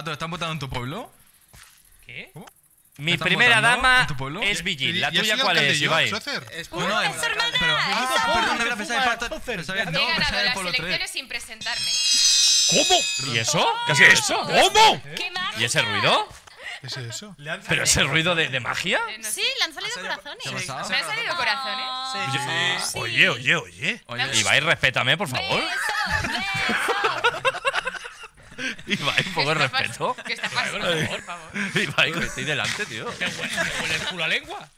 Pato, ¿están votando en tu pueblo? ¿Qué? Mi ¿Están primera votando dama en tu pueblo? es Vigil. ¿La ¿Y has tuya cuál es, yo, Ibai? Suecer? No, ¡Es su hermana! Pero, perdón, No, ganado las Polo 3. elecciones sin presentarme. ¿Cómo? ¿Y eso? ¿Qué sido eso? ¿Cómo? ¿Y ese ruido? ¿Qué es eso? ¿Pero ese ruido de, de magia? Eh, no. Sí, le han salido corazones. Me han salido corazones. Ah, Oye, oye, oye. Oye, Ibai, respétame, por favor. Ibai, un poco de ¿Qué está pas- respeto. ¿Qué está pasando? Por favor. Ibai, que estoy delante, tío. ¿Te huele, te huele el culo a lengua?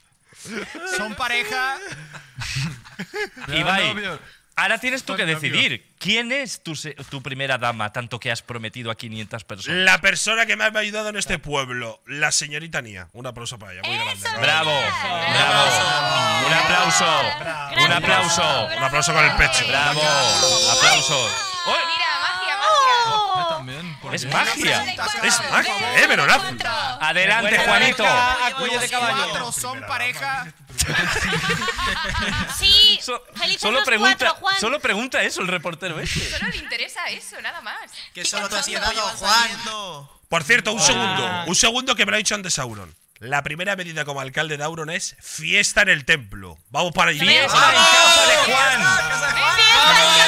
Son pareja. Ibai, ahora tienes tú que decidir. ¿Quién es tu, se- tu primera dama, tanto que has prometido a 500 personas? La persona que más me ha ayudado en este pueblo, la señorita Nia. Un aplauso para ella, muy grande. ¡Bravo! ¡Bravo! ¡Un aplauso! ¡Un aplauso! Un aplauso con el pecho. ¡Bravo! ¡Aplausos! Mira, magia, magia. Yo también. ¿por ¡Es magia! Es magia, eh, Veronazo. ¡Adelante, Juanito! pareja A cuello de caballo. Cuatro son pareja. Sí, felices solo, los pregunta, cuatro, Juan. solo pregunta eso el reportero este. Solo le interesa eso, nada más. Que solo te has quedado, Juan. Por cierto, un segundo. Un segundo que me lo ha dicho antes Auron. La primera medida como alcalde de Auron es fiesta en el templo. Vamos para allá. ¡Fiesta en casa de Juan! ¡Fiesta en casa de ¡Vamos!